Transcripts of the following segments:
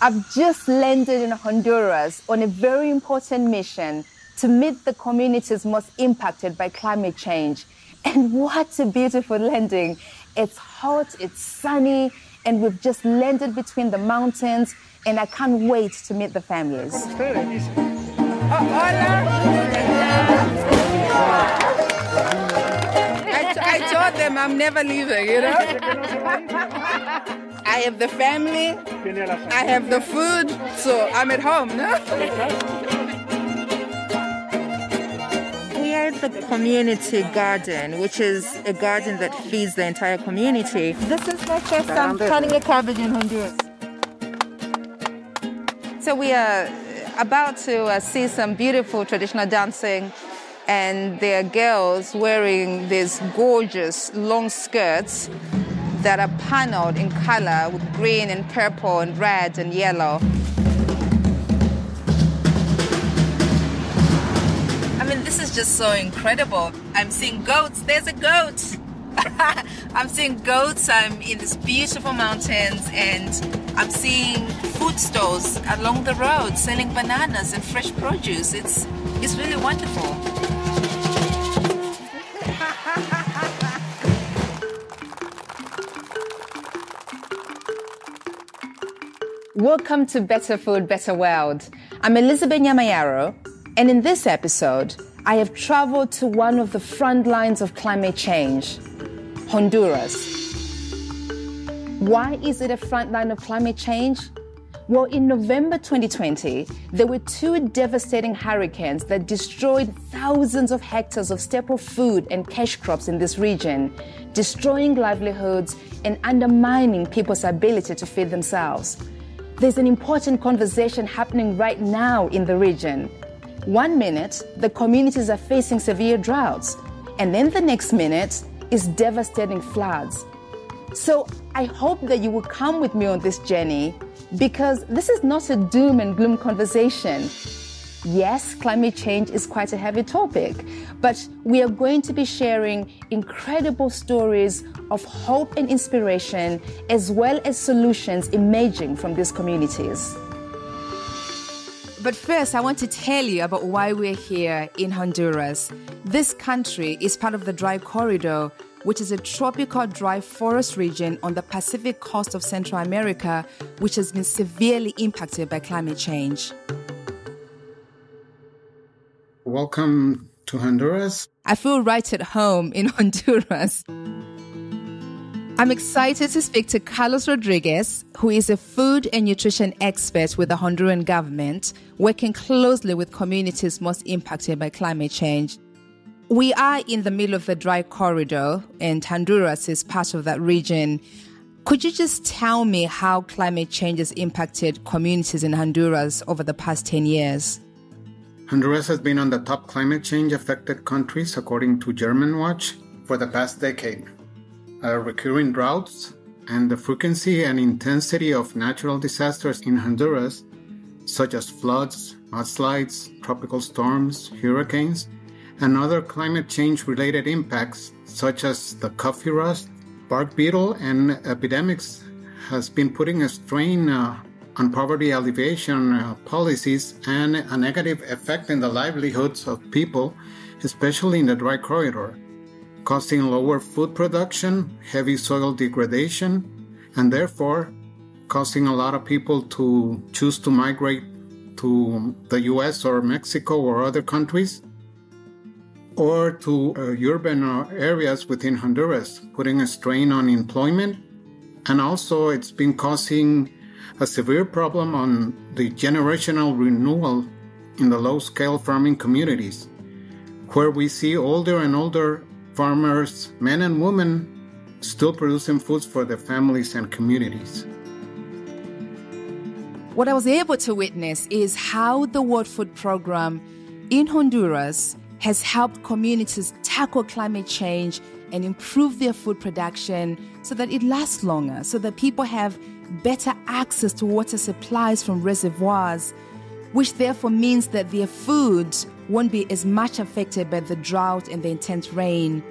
I've just landed in Honduras on a very important mission to meet the communities most impacted by climate change. And what a beautiful landing! It's hot, it's sunny, and we've just landed between the mountains, and I can't wait to meet the families. Oh, hola. I, t- I told them I'm never leaving, you know? I have the family, I have the food, so I'm at home, no? We are at the community garden, which is a garden that feeds the entire community. This is my first time cutting a cabbage in Honduras. So we are about to uh, see some beautiful traditional dancing, and there are girls wearing these gorgeous long skirts that are paneled in color with green and purple and red and yellow. I mean, this is just so incredible. I'm seeing goats. There's a goat. I'm seeing goats. I'm in these beautiful mountains, and I'm seeing food stalls along the road selling bananas and fresh produce. It's it's really wonderful. Welcome to Better Food, Better World. I'm Elizabeth Nyamayaro, and in this episode, I have traveled to one of the front lines of climate change, Honduras. Why is it a front line of climate change? Well, in November 2020, there were two devastating hurricanes that destroyed thousands of hectares of staple food and cash crops in this region, destroying livelihoods and undermining people's ability to feed themselves. There's an important conversation happening right now in the region. One minute, the communities are facing severe droughts, and then the next minute is devastating floods. So I hope that you will come with me on this journey because this is not a doom and gloom conversation. Yes, climate change is quite a heavy topic, but we are going to be sharing incredible stories of hope and inspiration, as well as solutions emerging from these communities. But first, I want to tell you about why we're here in Honduras. This country is part of the Dry Corridor, which is a tropical dry forest region on the Pacific coast of Central America, which has been severely impacted by climate change. Welcome to Honduras. I feel right at home in Honduras. I'm excited to speak to Carlos Rodriguez, who is a food and nutrition expert with the Honduran government, working closely with communities most impacted by climate change. We are in the middle of the dry corridor, and Honduras is part of that region. Could you just tell me how climate change has impacted communities in Honduras over the past 10 years? Honduras has been on the top climate change affected countries according to Germanwatch for the past decade. Uh, recurring droughts and the frequency and intensity of natural disasters in Honduras, such as floods, mudslides, tropical storms, hurricanes, and other climate change related impacts, such as the coffee rust, bark beetle, and epidemics, has been putting a strain uh, on poverty alleviation uh, policies and a negative effect in the livelihoods of people, especially in the dry corridor causing lower food production, heavy soil degradation, and therefore causing a lot of people to choose to migrate to the US or Mexico or other countries or to uh, urban uh, areas within Honduras, putting a strain on employment. And also, it's been causing a severe problem on the generational renewal in the low scale farming communities, where we see older and older farmers, men and women, still producing foods for their families and communities. What I was able to witness is how the World Food Program in Honduras has helped communities tackle climate change and improve their food production so that it lasts longer, so that people have better access to water supplies from reservoirs, which therefore means that their food won't be as much affected by the drought and the intense rain.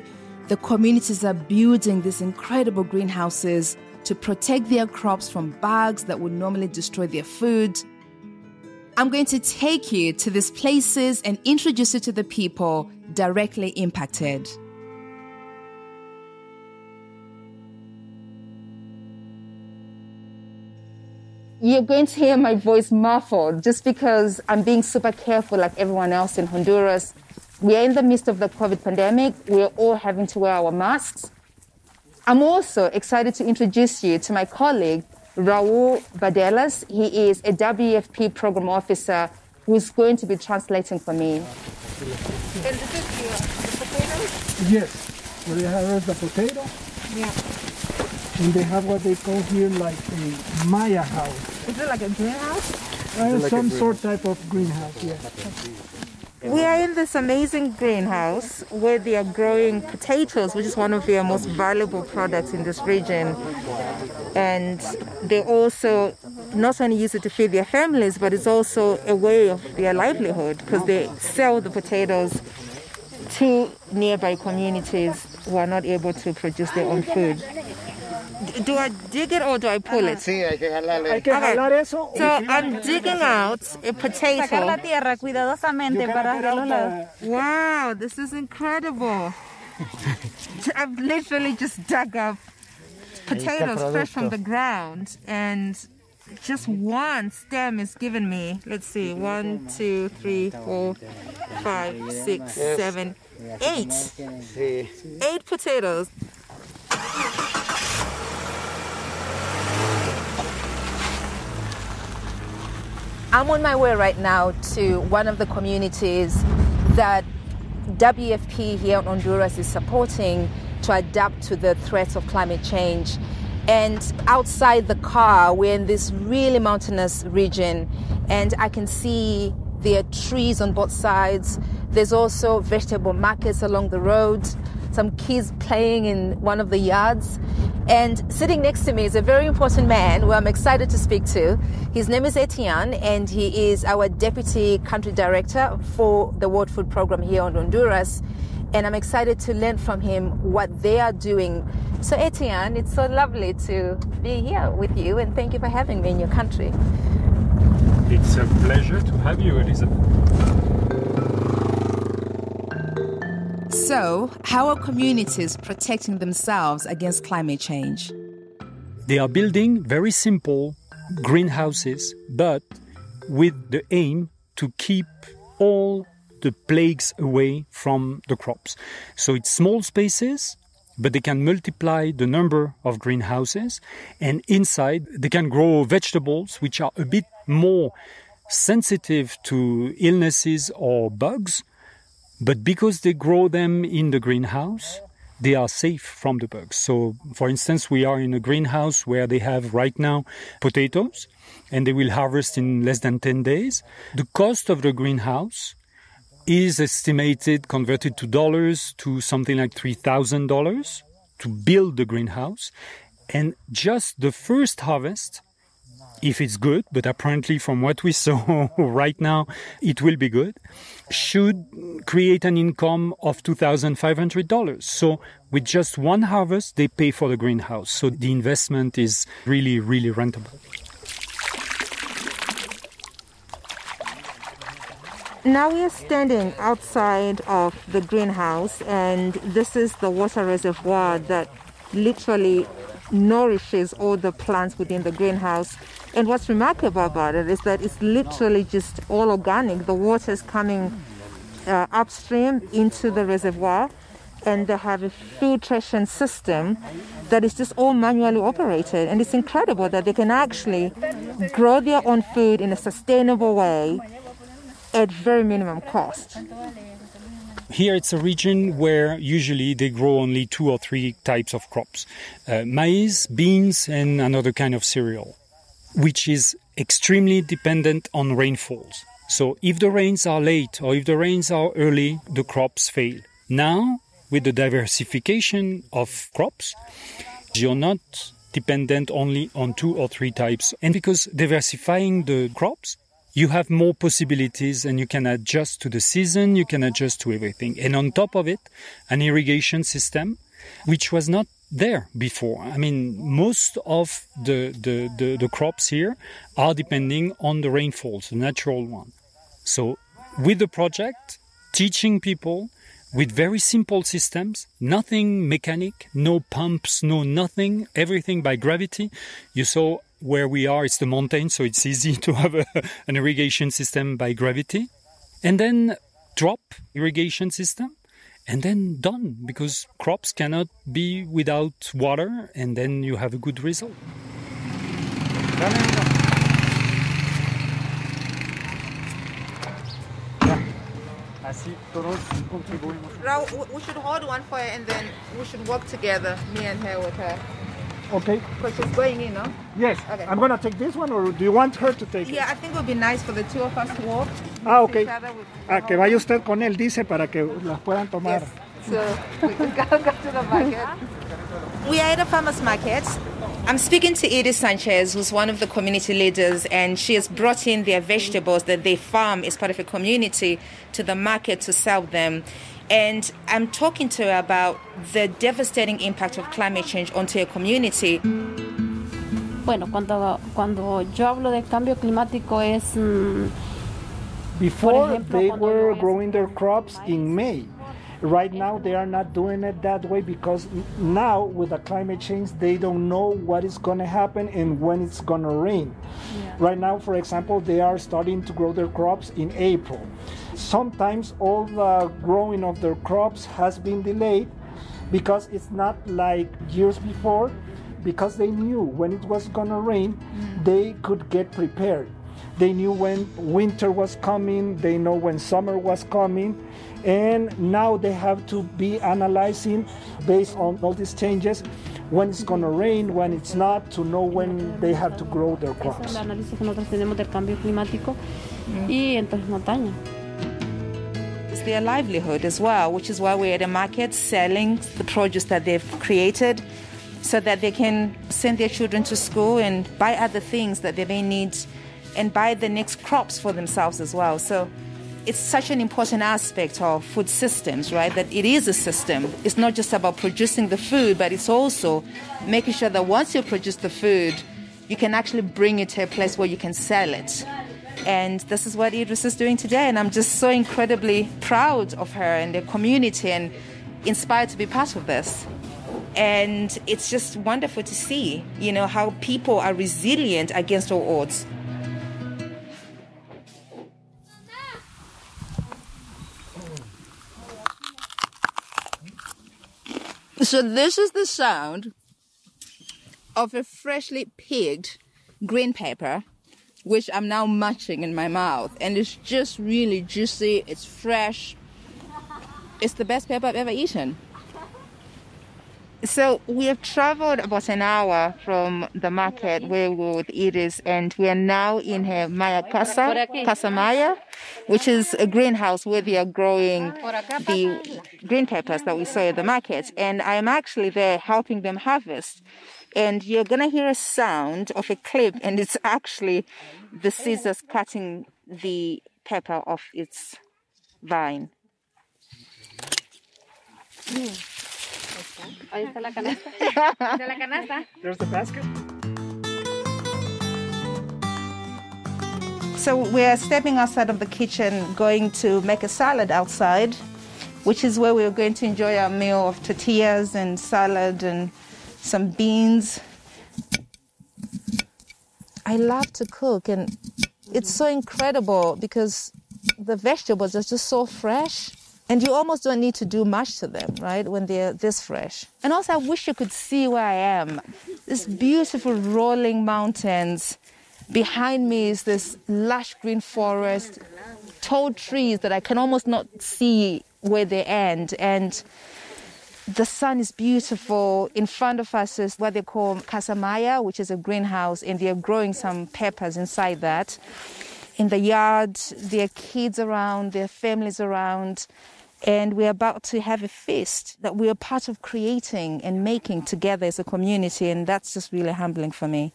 The communities are building these incredible greenhouses to protect their crops from bugs that would normally destroy their food. I'm going to take you to these places and introduce you to the people directly impacted. You're going to hear my voice muffled just because I'm being super careful, like everyone else in Honduras. We are in the midst of the COVID pandemic. We're all having to wear our masks. I'm also excited to introduce you to my colleague, Raul Badelas. He is a WFP program officer who's going to be translating for me. Yes, so they harvest the potato. Yeah. And they have what they call here like a Maya house. Is it like a greenhouse? Uh, some sort type of greenhouse, yeah. We are in this amazing greenhouse where they are growing potatoes, which is one of their most valuable products in this region. And they also not only use it to feed their families, but it's also a way of their livelihood because they sell the potatoes to nearby communities who are not able to produce their own food. Do I dig it or do I pull it? Sí, hay que jalarle. Hay que Okay. jalar eso. So I'm digging out a Sacar la potato. tierra cuidadosamente para los lados. Wow, this is incredible. I've literally just dug up potatoes fresh from the ground and just one stem is given me. Let's see, one, two, three, four, five, six, seven, eight. Eight potatoes. I'm on my way right now to one of the communities that WFP here in Honduras is supporting to adapt to the threats of climate change. And outside the car, we're in this really mountainous region, and I can see there are trees on both sides. There's also vegetable markets along the road, some kids playing in one of the yards. And sitting next to me is a very important man who I'm excited to speak to. His name is Etienne, and he is our deputy country director for the World Food Program here in Honduras. And I'm excited to learn from him what they are doing. So, Etienne, it's so lovely to be here with you, and thank you for having me in your country. It's a pleasure to have you, Elizabeth. So, how are communities protecting themselves against climate change? They are building very simple greenhouses, but with the aim to keep all the plagues away from the crops. So it's small spaces, but they can multiply the number of greenhouses, and inside they can grow vegetables which are a bit more sensitive to illnesses or bugs, but because they grow them in the greenhouse, they are safe from the bugs. So, for instance, we are in a greenhouse where they have right now potatoes and they will harvest in less than 10 days. The cost of the greenhouse is estimated, converted to dollars, to something like $3,000 to build the greenhouse. And just the first harvest if it's good, but apparently from what we saw right now, it will be good, should create an income of $2,500. So with just one harvest, they pay for the greenhouse. So the investment is really, really rentable. Now we are standing outside of the greenhouse, and this is the water reservoir that literally nourishes all the plants within the greenhouse. And what's remarkable about it is that it's literally just all organic. The water is coming uh, upstream into the reservoir, and they have a filtration system that is just all manually operated. And it's incredible that they can actually grow their own food in a sustainable way at very minimum cost. Here it's a region where usually they grow only two or three types of crops uh, maize, beans, and another kind of cereal, which is extremely dependent on rainfalls. So if the rains are late or if the rains are early, the crops fail. Now, with the diversification of crops, you're not dependent only on two or three types. And because diversifying the crops, you have more possibilities and you can adjust to the season, you can adjust to everything. And on top of it, an irrigation system, which was not there before. I mean, most of the, the, the, the crops here are depending on the rainfalls, the natural one. So with the project, teaching people with very simple systems, nothing mechanic, no pumps, no nothing, everything by gravity. You saw where we are, it's the mountain, so it's easy to have a, an irrigation system by gravity. And then drop irrigation system and then done because crops cannot be without water and then you have a good result. Así todos contribuimos. Raul, we should hold one for her and then we should work together, me and her with her. Okay. Because she's going in, no? Yes. Okay. I'm gonna take this one, or do you want her to take it? Yeah, I think it would be nice for the two of us to walk. Ah, ok. Ah, que vaya usted con él, dice, para que las puedan tomar. Yes. So we can go, go to the market. We are at a farmer's market. I'm speaking to Edith Sanchez, who's one of the community leaders, and she has brought in their vegetables that they farm as part of a community to the market to sell them. And I'm talking to her about the devastating impact of climate change onto a community. Bueno, cuando, cuando yo hablo de cambio climático es... mm, Before they were growing their crops in May. Right now they are not doing it that way because now with the climate change they don't know what is going to happen and when it's going to rain. Right now, for example, they are starting to grow their crops in April. Sometimes all the growing of their crops has been delayed because it's not like years before because they knew when it was going to rain they could get prepared they knew when winter was coming they know when summer was coming and now they have to be analyzing based on all these changes when it's going to rain when it's not to know when they have to grow their Ese es crops el análisis que nosotros tenemos del cambio climático mm. y entonces montaña. It's their livelihood as well, which is why we're at a market selling the produce that they've created so that they can send their children to school and buy other things that they may need and buy the next crops for themselves as well. So it's such an important aspect of food systems, right? That it is a system. It's not just about producing the food, but it's also making sure that once you produce the food, you can actually bring it to a place where you can sell it. And this is what Iris is doing today. And I'm just so incredibly proud of her and the community and inspired to be part of this. And it's just wonderful to see, you know, how people are resilient against all odds. So this is the sound of a freshly picked green pepper, which I'm now munching in my mouth. And it's just really juicy, it's fresh. It's the best pepper I've ever eaten. So we have traveled about an hour from the market where with Iris, and we are now in her Maya Casa, Casa Maya, which is a greenhouse where they are growing the green peppers that we saw at the market. And I'm actually there helping them harvest. And you're gonna hear a sound of a clip, and it's actually the scissors cutting the pepper off its vine. Mm. Ahí está la canasta. De la canasta. there's the basket So we're stepping outside of the kitchen, going to make a salad outside, which is where we're going to enjoy our meal of tortillas and salad and some beans. I love to cook, and it's so incredible because the vegetables are just so fresh. And you almost don't need to do much to them, right, when they're this fresh. And also, I wish you could see where I am. This beautiful rolling mountains. Behind me is this lush green forest, tall trees that I can almost not see where they end. And the sun is beautiful. In front of us is what they call casamaya, which is a greenhouse, and they're growing some peppers inside that. In the yard, there are kids around, there are families around, and we're about to have a feast that we are part of creating and making together as a community, and that's just really humbling for me.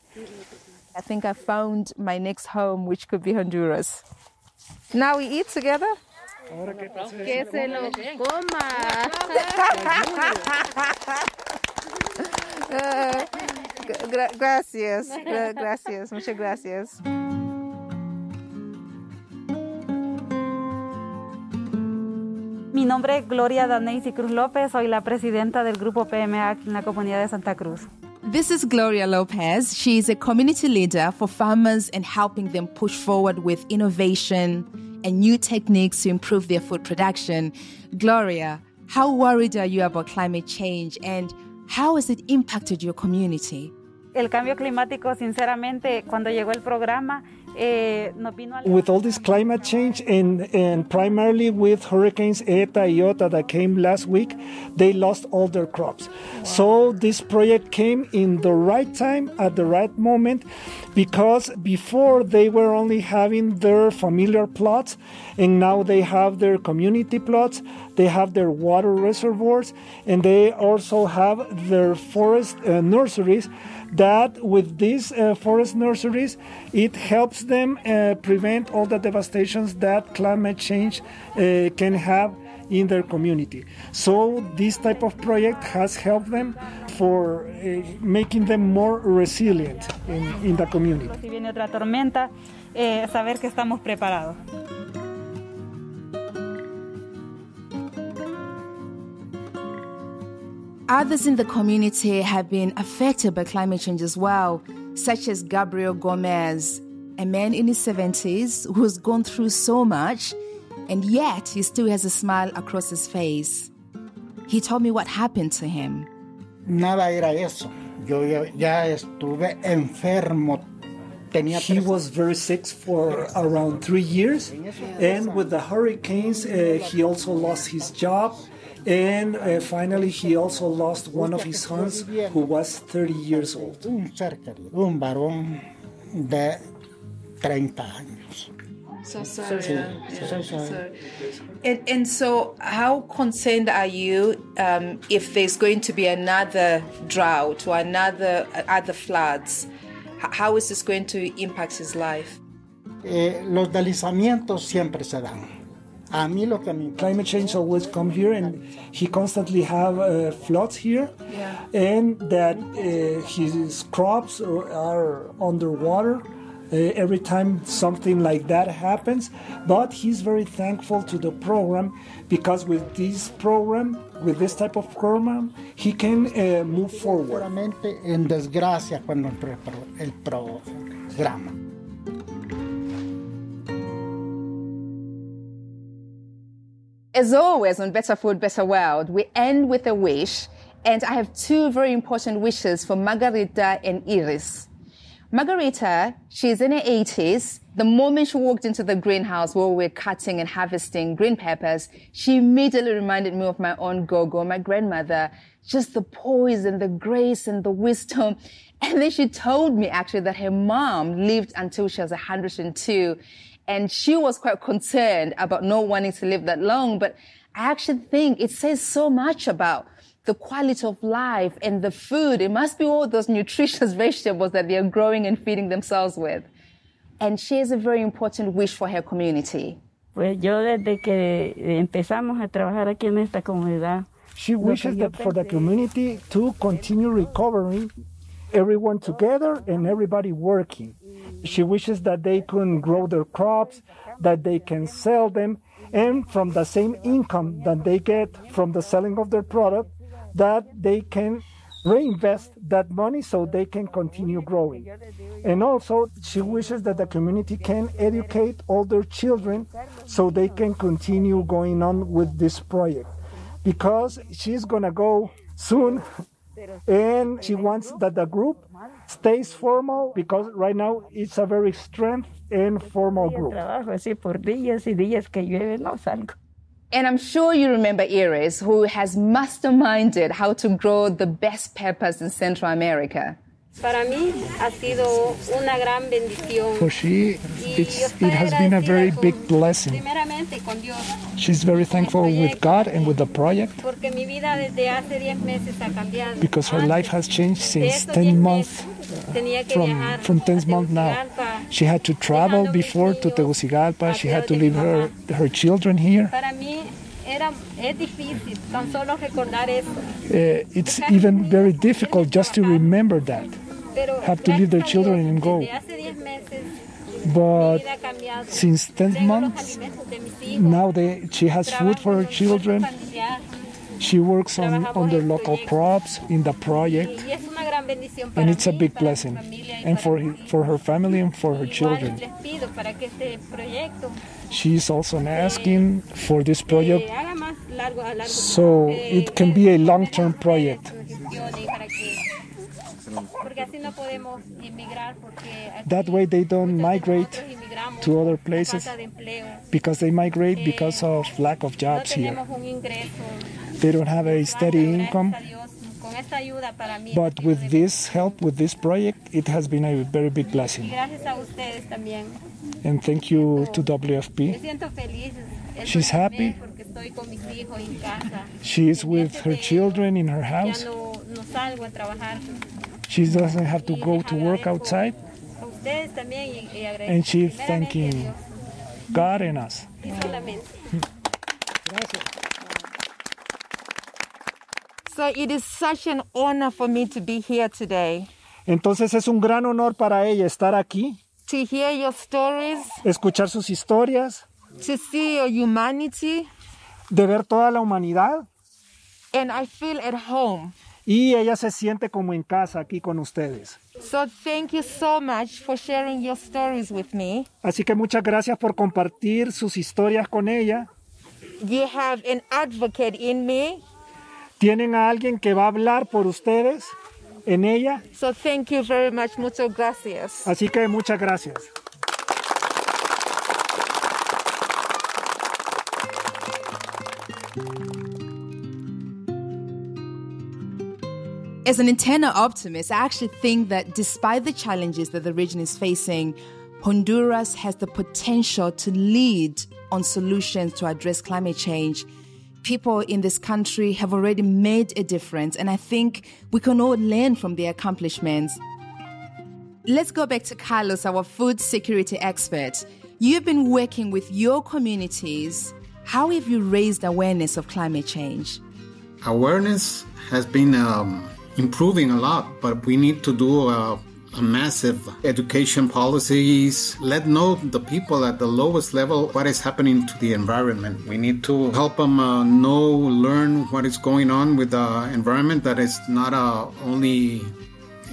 I think I found my next home, which could be Honduras. Now we eat together. Que se lo coma. Uh, gra gracias, gra gracias, muchas gracias. Mi nombre es Gloria Daneisi Cruz López, soy la presidenta del grupo PMA en la comunidad de Santa Cruz. This is Gloria Lopez. She is a community leader for farmers and helping them push forward with innovation and new techniques to improve their food production. Gloria, how worried are you about climate change and how has it impacted your community? El cambio climático, sinceramente, cuando llegó el programa, with all this climate change and, and primarily with hurricanes Eta and Iota that came last week, they lost all their crops. So this project came in the right time at the right moment because before they were only having their familiar plots and now they have their community plots, they have their water reservoirs, and they also have their forest uh, nurseries that with these uh, forest nurseries, it helps them uh, prevent all the devastations that climate change uh, can have in their community. So this type of project has helped them for uh, making them more resilient in, in the community. Si viene otra tormenta, eh, saber que estamos preparados. Others in the community have been affected by climate change as well, such as Gabriel Gomez, a man in his 70s who's gone through so much, and yet he still has a smile across his face. He told me what happened to him. Nada era eso. Yo ya estuve enfermo he was very sick for around three years, and with the hurricanes, uh, he also lost his job. And uh, finally, he also lost one of his sons who was 30 years old. Un ser varón de 30 años. So sorry. Yeah. So sorry. And, and so, how concerned are you um, if there's going to be another drought or another other floods? How is this going to impact his life? Eh, los deslizamientos siempre se dan. A mí lo que climate change always come here and he constantly have uh, floods here. Yeah. and that uh, his crops are underwater uh, every time something like that happens. But he's very thankful to the program because with this program with this type of program he can uh, move forward. En desgracia cuando el programa As always on Better Food, Better World, we end with a wish, and I have two very important wishes for Margarita and Iris. Margarita, she's in her 80s. The moment she walked into the greenhouse where we are cutting and harvesting green peppers, she immediately reminded me of my own Gogo, my grandmother. Just the poise and the grace and the wisdom. And then she told me actually that her mom lived until she was 102 and she was quite concerned about not wanting to live that long. But I actually think it says so much about the quality of life and the food. It must be all those nutritious vegetables that they're growing and feeding themselves with. And she has a very important wish for her community. Pues yo desde que empezamos a trabajar aquí en esta comunidad. She wishes that for the community to continue recovering, everyone together and everybody working. She wishes that they can grow their crops, that they can sell them, and from the same income that they get from the selling of their product, that they can reinvest that money so they can continue growing. And also, she wishes that the community can educate all their children so they can continue going on with this project. Because she's going to go soon, and she wants that the group stays formal because right now it's a very strength and formal group. And I'm sure you remember Iris, who has masterminded how to grow the best peppers in Central America. Para mí ha sido una gran bendición. For she, it's, it has been a very big blessing. She's very thankful with God and with the project. Because her life has changed since 10 months, from, from 10 months now. She had to travel before to Tegucigalpa. She had to leave her, her children here. era, es difícil tan solo recordar eso. Uh, it's even very difficult just to remember that. Have to leave their children and go. Desde hace 10 meses But since 10 months, now they, she has food for her children. She works on, on their local crops in the project, and it's a big blessing, and for for her family and for her children. proyecto She's also asking for this project so it can be a long-term project. That way they don't migrate to other places falta de empleo. because they migrate eh, because of lack of jobs here. tenemos un ingreso. They don't have a steady income. Gracias a Dios, con esta ayuda para mí. But with this help, with this project, it has been a very big blessing. gracias a ustedes también. And thank you to WFP. siento feliz. Esto She's happy. Porque estoy con mis hijos en casa. She is with her children in her house. No, salgo a trabajar. She doesn't have to go to work outside. A ustedes también y, And she's thanking. God and us. So it is such an honor for me to be here today Entonces es un gran honor para ella estar aquí, to hear your stories, escuchar sus historias, to see your humanity, de ver toda la humanidad and I feel at home. Y ella se siente como en casa aquí con ustedes. So thank you so much for sharing your stories with me. Así que muchas gracias por compartir sus historias con ella. You have an advocate in me. Tienen a alguien que va a hablar por ustedes en ella. So thank you very much. Muchas gracias. Así que muchas gracias. As an internal optimist, I actually think that despite the challenges that the region is facing, Honduras has the potential to lead on solutions to address climate change. People in this country have already made a difference, and I think we can all learn from their accomplishments. Let's go back to Carlos, our food security expert. You've been working with your communities. How have you raised awareness of climate change? Awareness has been um, improving a lot, but we need to do a, a massive education policies. Let know the people at the lowest level what is happening to the environment. We need to help them uh, know, learn what is going on with the environment. That is not uh, only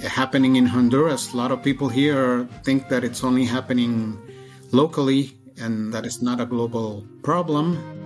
happening in Honduras. A lot of people here think that it's only happening locally and that it's not a global problem.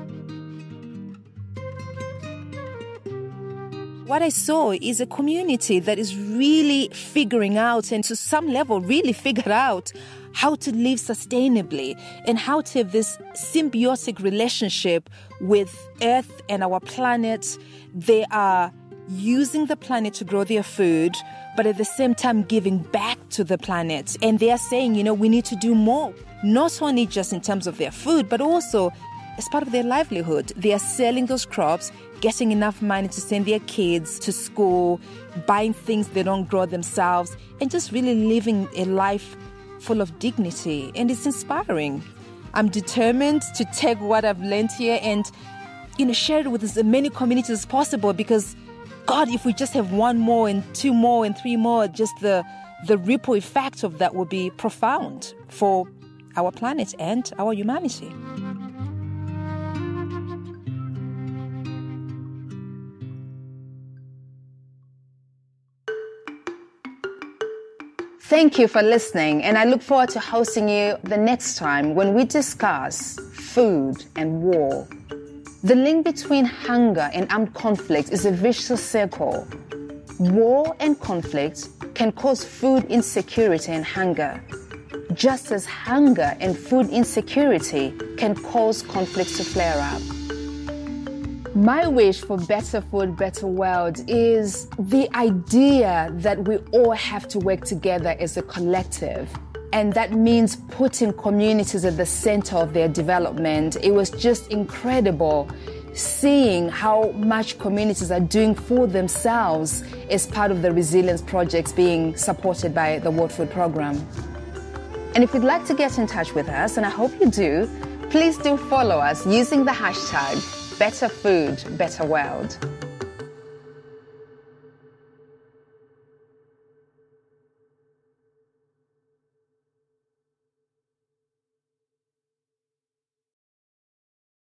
What I saw is a community that is really figuring out, and to some level, really figured out how to live sustainably and how to have this symbiotic relationship with Earth and our planet. They are using the planet to grow their food, but at the same time giving back to the planet. And they are saying, you know, we need to do more, not only just in terms of their food, but also as part of their livelihood. They are selling those crops, getting enough money to send their kids to school, buying things they don't grow themselves, and just really living a life full of dignity. And it's inspiring. I'm determined to take what I've learned here and you know share it with as many communities as possible because God, if we just have one more and two more and three more, just the the ripple effect of that will be profound for our planet and our humanity. Thank you for listening, and I look forward to hosting you the next time when we discuss food and war. The link between hunger and armed conflict is a vicious circle. War and conflict can cause food insecurity and hunger, just as hunger and food insecurity can cause conflicts to flare up. My wish for better food, better world is the idea that we all have to work together as a collective. And that means putting communities at the center of their development. It was just incredible seeing how much communities are doing for themselves as part of the resilience projects being supported by the World Food Program. And if you'd like to get in touch with us, and I hope you do, please do follow us using the hashtag better food, better world.